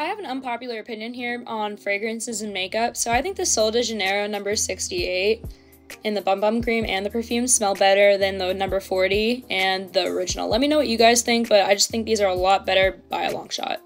I have an unpopular opinion here on fragrances and makeup. So I think the Sol de Janeiro number 68 and the Bum Bum Cream and the perfume smell better than the number 40 and the original. Let me know what you guys think, but I just think these are a lot better by a long shot.